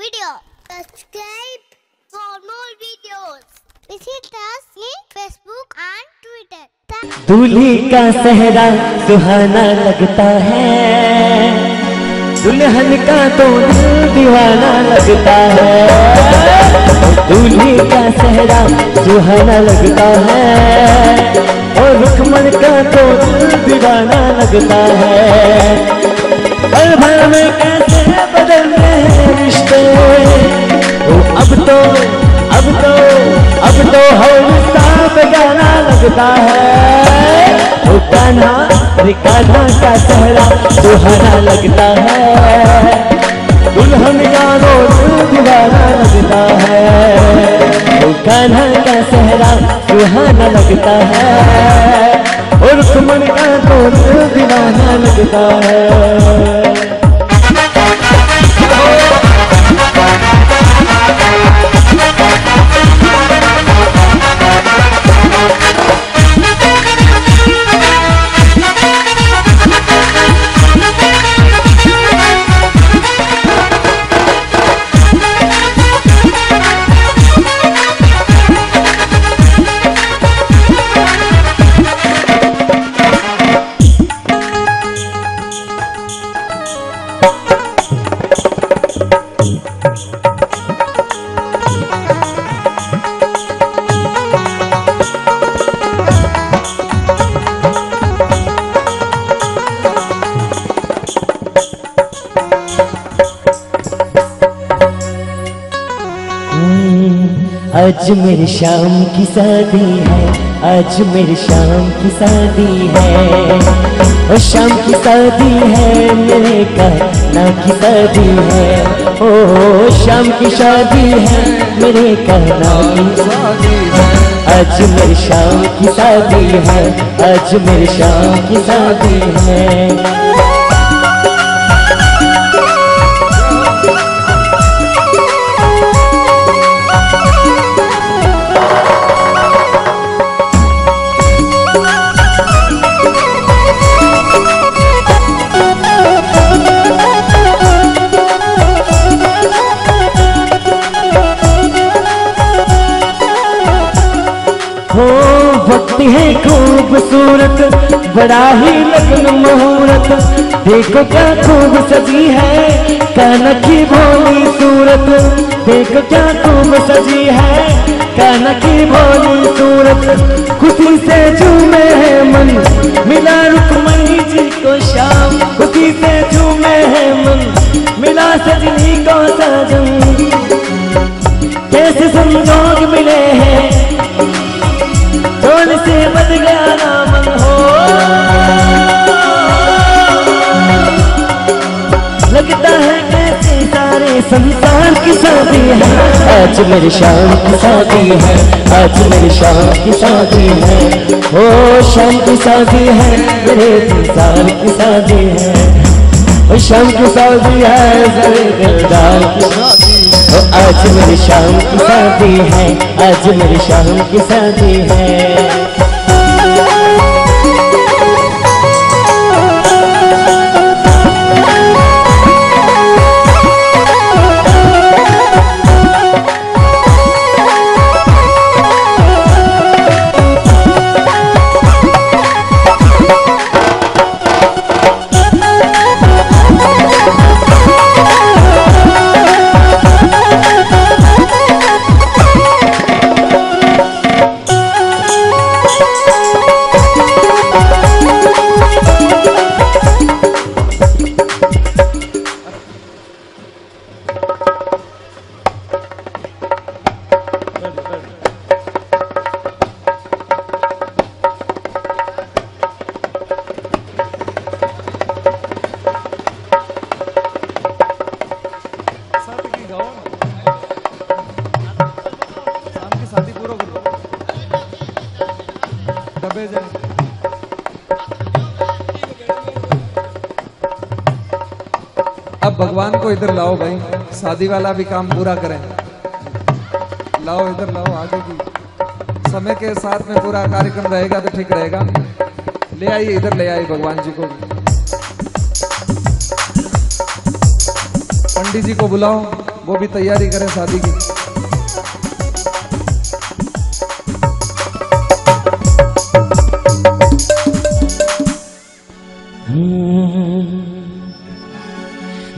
video. Subscribe for more videos. Visit us in Facebook and Twitter. दूल्ही का सहरा सुहाना लगता है दुल्हन का तो दिल दीवाना लगता है दूल्ही का सहरा सुहाना लगता है और रुकमन का तो दिल दीवाना लगता है पल भर में कैसे बदलते हैं रिश्ते। ओ, अब तो अब तो अब तो हौसला बेगाना लगता है। ओ कान्हा का चेहरा सुहाना लगता है। दुल्हन का रो दिल दीवाना लगता है। कान्हा का सहरा? सुहाना लगता है। और सुमन का तो दिल दीवाना लगता है। आज मेरी शाम की शादी है, आज मेरी शाम की शादी है। और शाम की शादी है, मेरे कहना की शादी है। ओ, शाम की शादी है, मेरे कहना की शादी आज मेरी शाम की शादी है, आज मेरी शाम की शादी है। वक्त है खूबसूरत, बड़ा ही लगन मुहूर्त। देखो क्या खूब सजी है कान की भोली सूरत। देखो क्या खूब सजी है कान की भोली सूरत। खुशी से झूमे है मन, मिला रुकमणी जी को शाम। खुशी से झूमे है मन, मिला सजनी को सजन। कैसे संजोग मिले हैं हो। है शादी है। आज मेरी शाम की शादी है, आज मेरी शाम की शादी है। ओ, शाम की शादी है, मेरे संसार की शादी है। शाम की शादी है, मेरे दिलदार की शादी आज मेरी शाम की शादी है, आज मेरी शाम की शादी है। भगवान को इधर लाओ भाई, शादी वाला भी काम पूरा करें। लाओ, इधर लाओ, आगे की। समय के साथ में पूरा कार्यक्रम रहेगा तो ठीक रहेगा। ले आइए, इधर ले आइए भगवान जी को। पंडित जी को बुलाओ, वो भी तैयारी करें शादी की।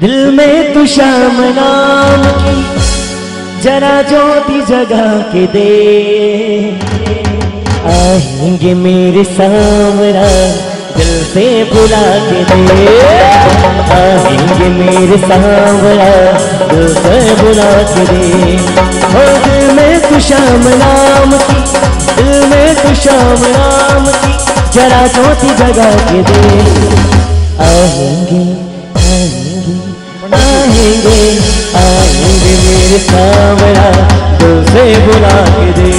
दिल में तू शाम नाम की, जरा ज्योति जगा के दे। आएँगे मेरे सामरा दिल से बुला के दे। आएँगे मेरे सामरा दिल से बुला के दे। दिल में तू शाम नाम की, दिल में तू शाम नाम की, जरा ज्योति जगा के दे। आएँगे आएँगे आएँगे आएँगे मेरे सामना से बुला के दे।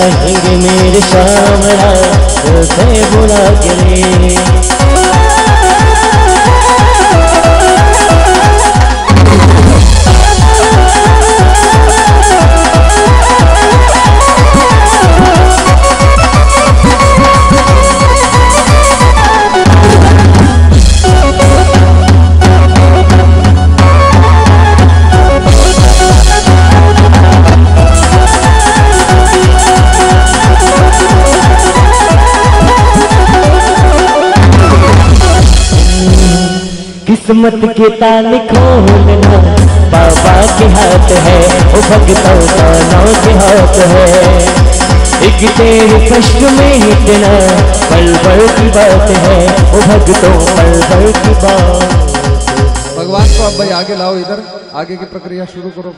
आएँगे मेरे सामना से बुला के दे। किस्मत के ताले खोलना। बाबा के हाथ है, ओ भगतों का नाव के हाथ है। एक तेरे कष्ट में इतना पल पल की बात है, ओ भगतों पल पल की बात। भगवान को अब भाई आगे लाओ इधर, आगे की प्रक्रिया शुरू करो।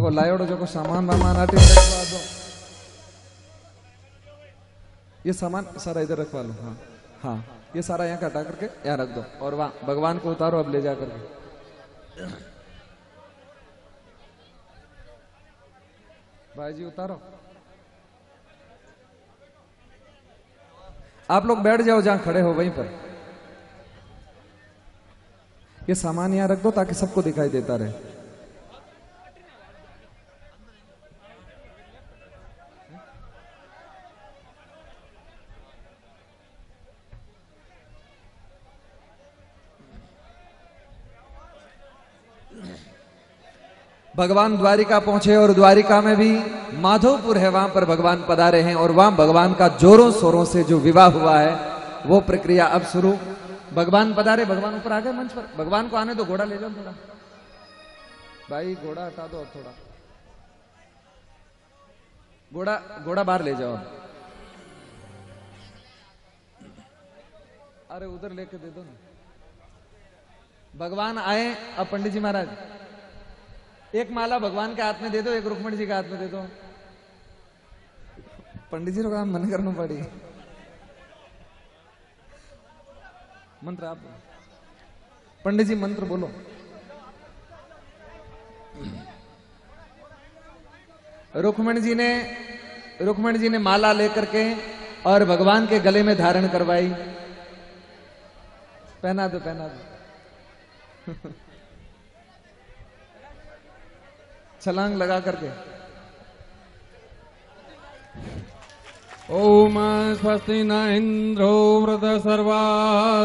को लायोड़ो जो को सामान वामान आटे ये सामान सारा इधर रखवा लो हाँ हाँ। ये सारा यहाँ हटा करके यहाँ रख दो। और वहाँ भगवान को उतारो, अब ले जा करके। भाई जी उतारो। आप लोग बैठ जाओ जहाँ खड़े हो, वहीं पर। ये सामान यहाँ रख दो ताकि सबको दिखाई देता रहे। भगवान द्वारिका पहुँचे और द्वारिका में भी माधोपुर है, वहाँ पर भगवान पधारे हैं और वहाँ भगवान का जोरों शोरों से जो विवाह हुआ है, वो प्रक्रिया अब शुरू। भगवान पधारे, भगवान ऊपर आ गए मंच पर। भगवान को आने दो, घोड़ा ले जाओ थोड़ा। भाई, घोड़ा हटा दो थोड़ा। घोड़ा घोड़ा बाहर ले जाओ अरे, उधर लेके दे दो ना। भगवान आए, अब पंडित जी महाराज। एक माला भगवान के हाथ में दे दो, एक रुक्मणी जी के हाथ में दे दो। पंडित जी को मन करना पड़ी। मंत्र आप पंडित जी मंत्र बोलो। रुक्मणी जी ने रुक्मणी जी ने माला लेकर के और भगवान के गले में धारण करवाई। पहना दो पहना दो। छलांग लगा करके। ओम स्वस्ति न इंद्रो व्रत सर्वा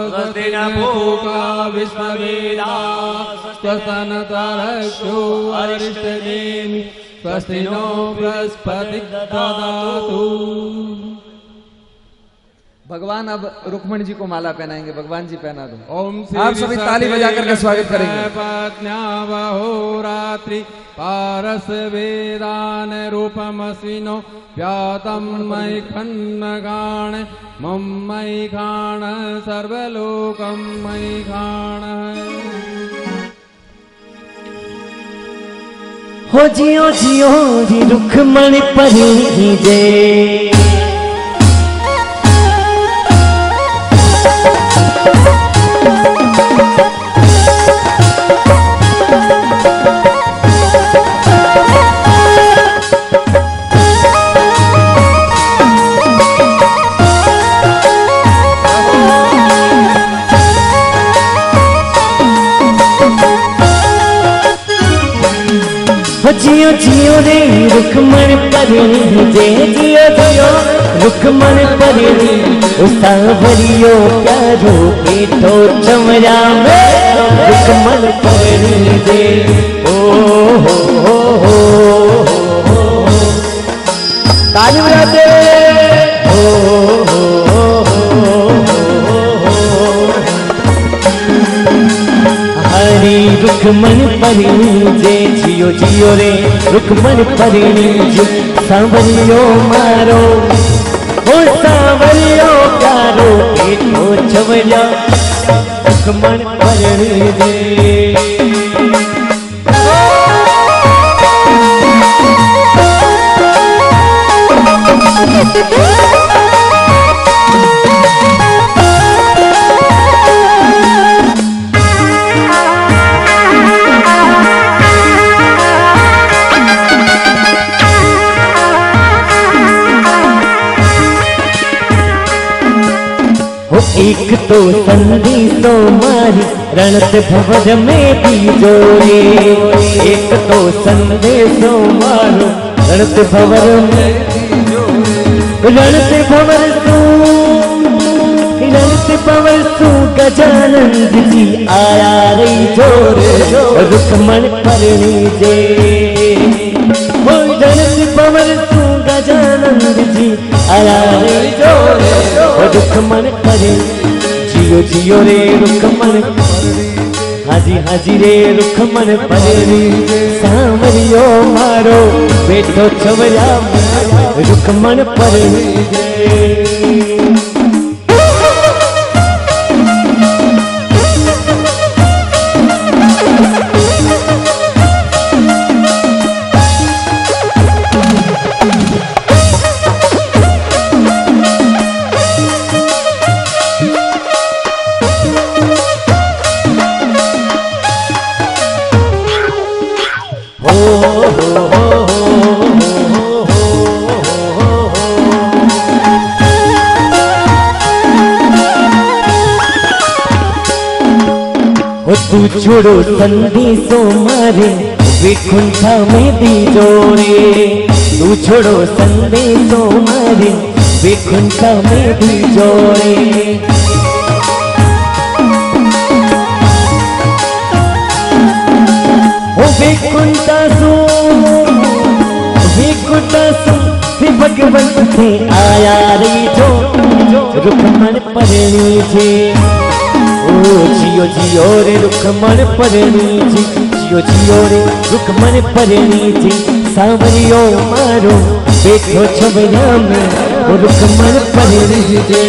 स्वस्ति न पूका विश्ववेदा स्वस्तन तारक्षो स्वस्ति नो बृहस्पति ददातु भगवान अब रुक्मणी जी को माला पहनाएँगे भगवान जी पहना दो। ओम आप सभी ताली बजा करके स्वागत करेंगे। पत्न्यावहोरात्रि पारस वेदान रूपमस्विनो व्यातं मयि खन्नगाण मम मयि खाण सर्वलोकं मयि खाण। हो जियो जियो जी रुक्मणी परी जे जियो जियो रे रुक्मण परी जे जियो जियो। रुकमण परणी ओ सांवरियो प्यारो पेटो चमरा में रुकमण परणी दे। ओ हो हो हो हो हो हरी परिणी जे जियो जियो रे। रुकमन परिणी जे। सांवरियो मारो। ओ सांवरियो प्यारो एठो छवया रुकमन परिणी जे। हो तो संदेशो मारी, रणत भवर में भी जोड़े एक तो संदेशो मारो, रणत भवर में रणत भवर सू, रणत भवर सू, गजानंद जी आया रही ज़ोर। रुकमण परणी जे हो रणत भवर सू, गजानंद जी आया रही ज़ोर। रुकमण करे जियो जियो रे रुखमन हाजी हाजी रे रुखमन परेरी सांवरियो मारो बेटो छवया रुकमण परे तू छोड़ो संदेशो मारे विकुंठा में दी जोड़े तू छोड़ो संदेशो मारे विकुंठा में दी जोड़े ओ विकुंठा सो विकुंठा सो हे भगवंत थे आया रे जो रुकमण परणी जे जियो जियो रे रुकमण परणी जी जियो जियो रे रुकमण परणी जी सावरियो मारो बेठो छवया में ओ रुकमण परणी जे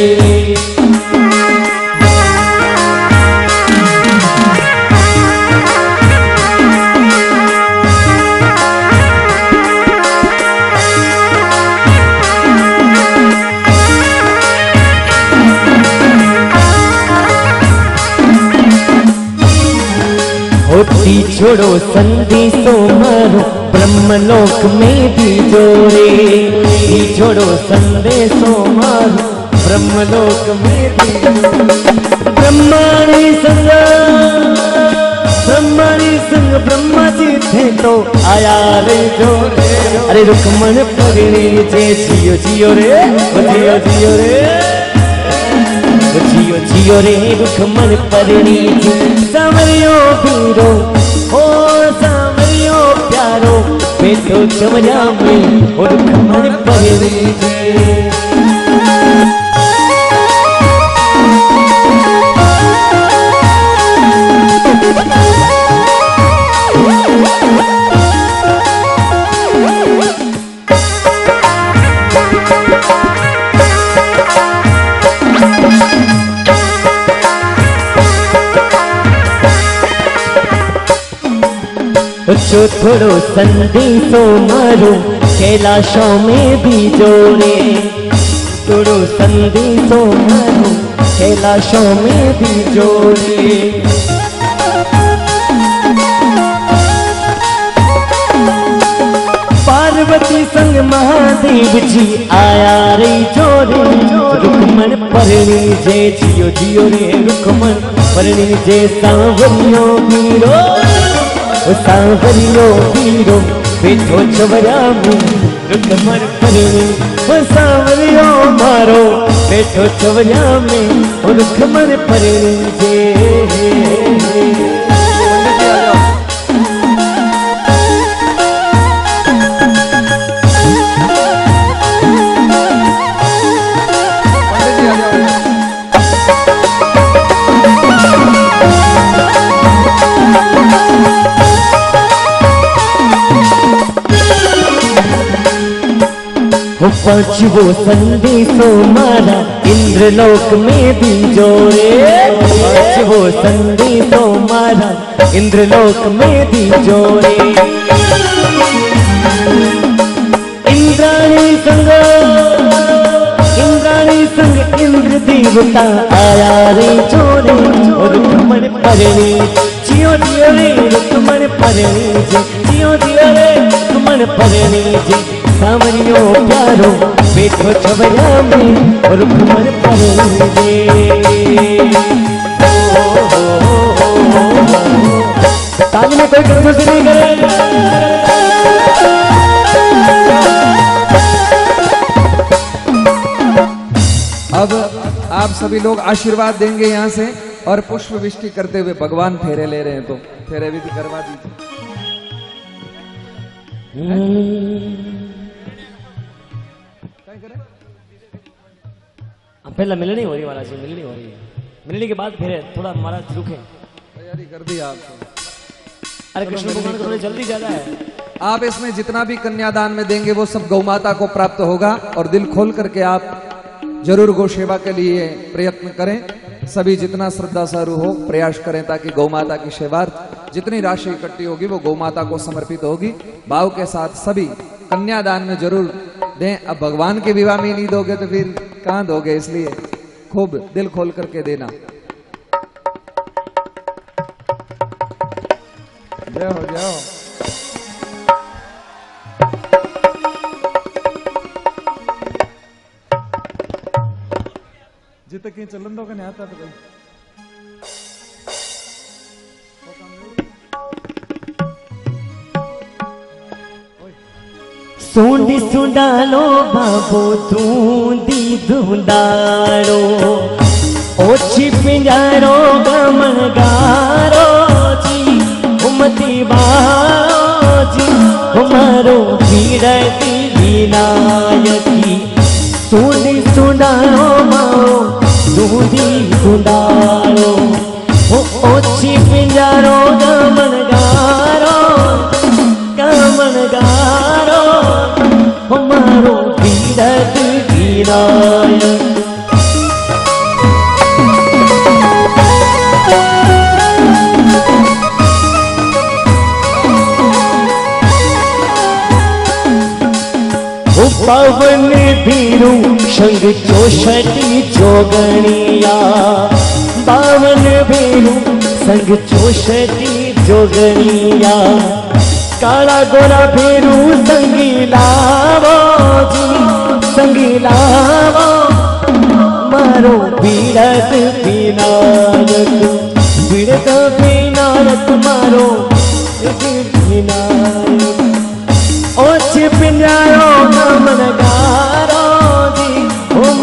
होती छोड़ो संदेशो मारो, ब्रह्मलोक में भी जोड़े। दी छोड़ो संदेशो मारो, ब्रह्मलोक में भी ब्रह्माणी संग ब्रह्माणी संग ब्रह्मा जी थे तो आया रे जो अरे रुकमण पगड़ी जे, जियो जियो रे, जियो जियो रे। जियो जियो रे रुखमन परणी जी सावरियो पीरो ओ सावरियो, प्यारो बेटो चमरा में ओ रुखमन परणी जी थोड़ो संदेशो मारो, कैलाशों में भी जोड़े। थोड़ो संदेशो मारो, कैलाशों में भी जोड़े। पार्वती संग महादेव जी आया रे जोरे रुकमन परणी जे जियो जियो रे रुकमन परणी जे सांवरियो वीरो। सांवरियो वीरो बेठो चवरा में रुकमण परणी वो सावरियो मारो बैठो चवरिया में वो रुकमण पांचवो संदेशो मारा इंद्रलोक में भी जोड़े। पांचवो संदेशो मारा इंद्रलोक में भी जोड़े। इंद्राणी संग इंद्राणी संग इंद्र देवता आया रे जोड़े, और रुक्मण परणी, जियो दियो रे रुक्मण परणी जी, जियो दियो रे रुक्मण परणी जी। प्यारो में ताली में कोई कंजूसी नहीं करे अब आप सभी लोग आशीर्वाद देंगे यहाँ से और पुष्प वृष्टि करते हुए भगवान फेरे ले रहे हैं तो फेरे भी करवा दीजिए। पहला मिलनी हो रही वाला जी मिलनी हो रही है। मिलने के बाद फिर थोड़ा हमारा रुके तैयारी कर दी आपने अरे कृष्ण भगवान को थोड़ी जल्दी ज़्यादा है। आप इसमें जितना भी कन्यादान में देंगे वो सब गौ माता को प्राप्त होगा और दिल खोल करके आप ज़रूर गौ सेवा के लिए प्रयत्न करें। सभी जितना श्रद्धा सारू हो प्रयास करें ताकि गौ माता की सेवार्थ जितनी राशि इकट्ठी होगी वो गौ माता को समर्पित होगी। भाव के साथ सभी कन्यादान में ज़रूर दें। अब भगवान के विवाह में नहीं दोगे तो फिर कहाँ गए इसलिए। खूब दिल खोल करके देना। हो हो जिते कहीं चलन दो कहीं आता तो सूंडी सुंडालो बाबो तूंदी धुंडालो ओछी पिंजारो गमगारो जी उमती बारो जी हमारो पीड़ती विनायकी। सूंडी सुंडालो माओ धुंडालो ओ ओछी पिंजारो गमगारो चौषटी जोगणिया, बावन भीरू, संग चौषटी जोगणिया। काला गोरा भीरू, संगी लावो जी, संगी लावो। मारो पीड़त विनायक पीड़त विनायक मारो विनायक ओछ पिंजारो नमन गारो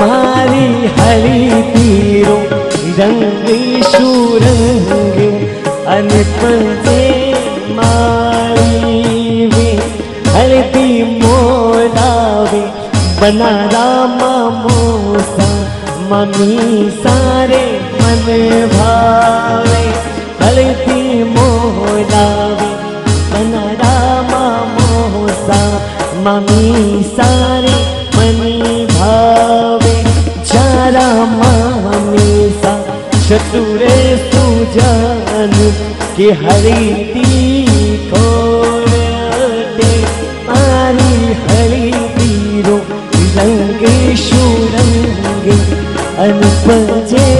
मारी हरी दीरो रंगी सुरंग अनिप मारी। वे हल्दी मोलावे बना रामा मोसा, मम्मी सारे मन भावे। हल्दी मोलावे बना रामा मोसा, मम्मी सारे हरि आ हरि रंगे रङ्गेशरङ्गे अनुपजे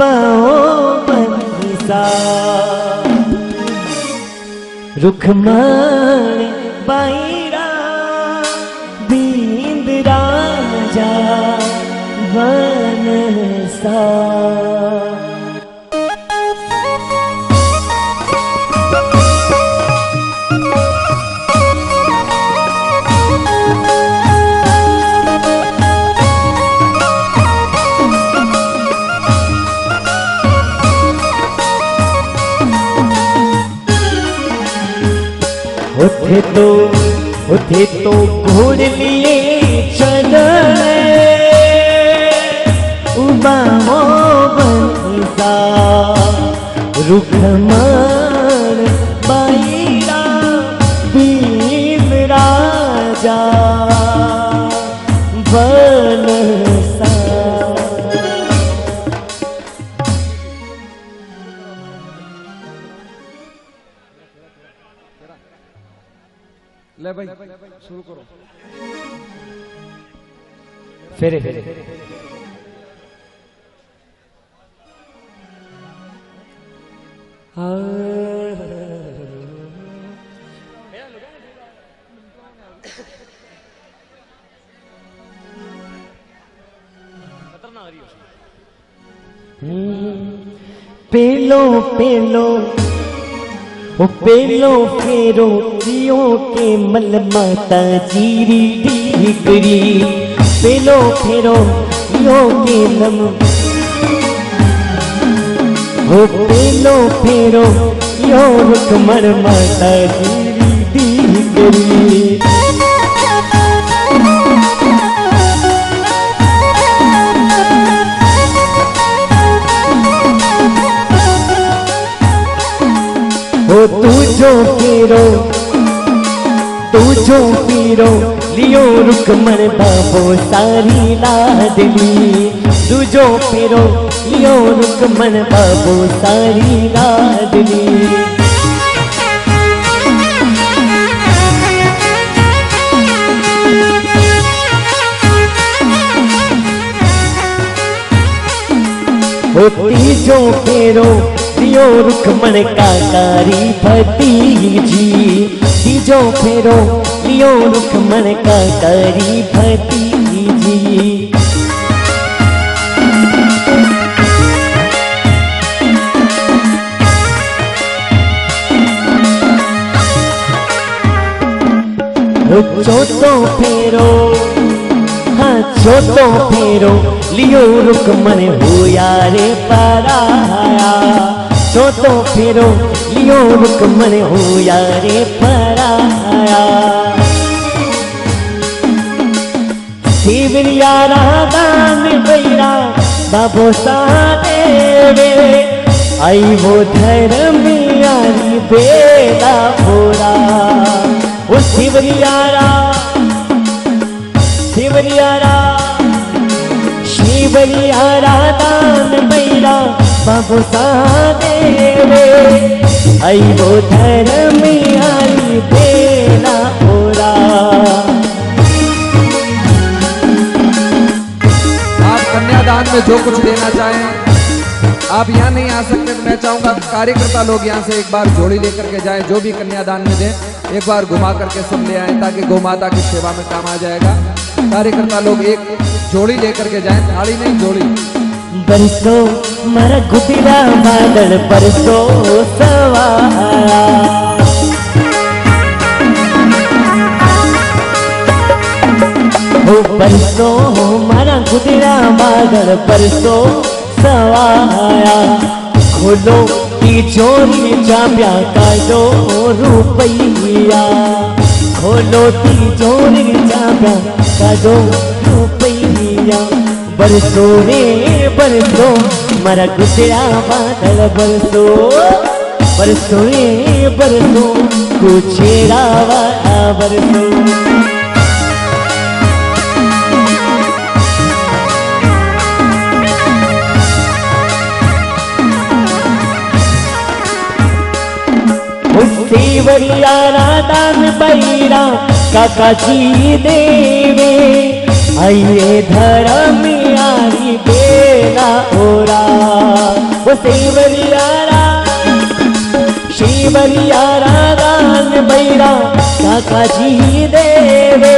उबाओ बंसा रुखमान बाईरा बींद राजा वनसा। उठे तो उठे तो घोर लिए चल उबाओ रुख रुखमान फिर। पेलो पेलो ओ पेलो फेरो के मल माता जीरी ढीकरी पेलो फेरो के लम ओ पेलो फेरो पियो रुकमण माता जीरी ढीकरी ओ तू जो पीरो तू जो पीरो लियो रुकमण बाबो, सारी लाडली तू जो पीरो, लियो रुकमण बाबो, सारी लाडली ओ तीजो फेरो लियो रुकमण काकारी भतीजी। तीजो फेरो लियो रुकमण काकारी भतीजी ओ चौथो फेरो हाँ चौथो फेरो, लियो रुकमण हो यारे पराया। चौथो फेरो, लियो रुकमण हो यारे पराया शिवरिया राधान बैरा बाबो सादेवे आई वो धर्म यारी बेला बोरा ओ शिवरियारा शिवरियारा शिवरियारा दान बैरा बाबू सादेवे वो धर्म यारी बेला बोरा आप कन्यादान में जो कुछ देना चाहें, आप यहाँ नहीं आ सकते तो मैं चाहूँगा कार्यकर्ता लोग यहाँ से एक बार जोड़ी लेकर के जाएँ, जो भी कन्यादान में दें, एक बार घुमा करके सब ले आएँ, ताकि गौ माता की सेवा में काम आ जाएगा। कार्यकर्ता लोग एक जोड़ी लेकर के जाएँ, थाली नहीं, जोड़ी। बरसो मारा गुजरा बादल, बरसो सवारा। हो बरसो मारा गुजरा बादल, बरसो सवाया खोलो तिजोरी चाब्या काढो रुपैया। खोलो तिजोरी चाब्या काढो रुपैया। बरसो रे, बरसो मारा गुजरा बादल बरसो। बरसो रे, बरसो कुछेरा वाला बरसो। सेवरिया राधान बैरा काका जी देवे। आइए धर्म आई बेला ओरा। वो शिवरिया राधान बैरा, काका जी देवे।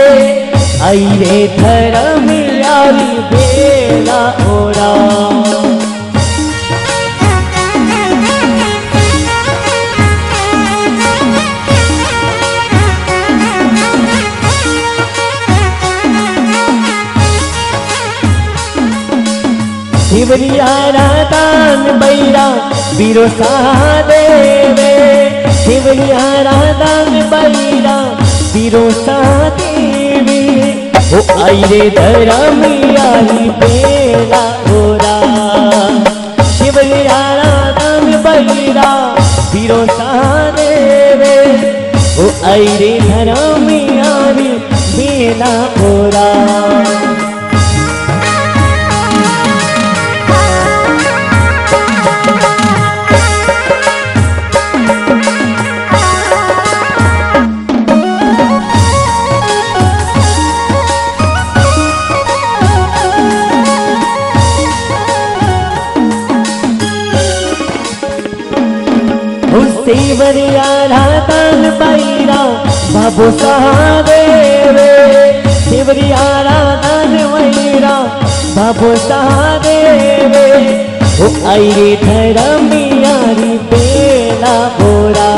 आइए धर्म आई बेला ओरा। शिवरिया राधान बैरा, बीरो देवे शिवरिया राधान बैरा, बीरो देवे ओ आई रे धरमियारी बेला ओरा शिवरिया राधान बैरा, बीरो देवे ओ आई रे धरमियारी ओ आई रे धरमियारी बेला बोरा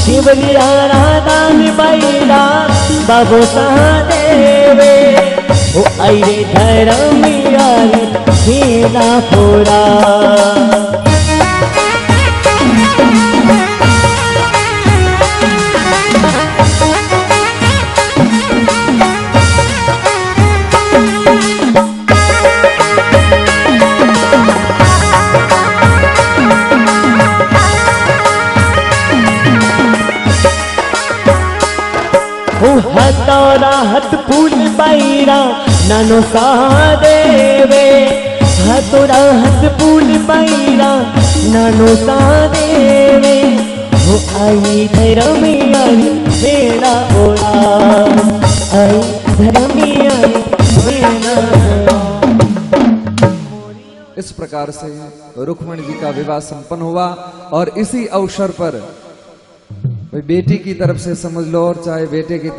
शिवरिया रातन बैरा बाबू सहादेवे। ओ आई रे धरमियारी बेला बोरा ननो सादेवे हतोरा हस पुल पैरा ननो सादेवे, हो आई धरमी आई मेरा ओरा आई धरमी आई मेरा। इस प्रकार से रुक्मण जी का विवाह संपन्न हुआ और इसी अवसर पर बेटी की तरफ़ से समझ लो और चाहे बेटे की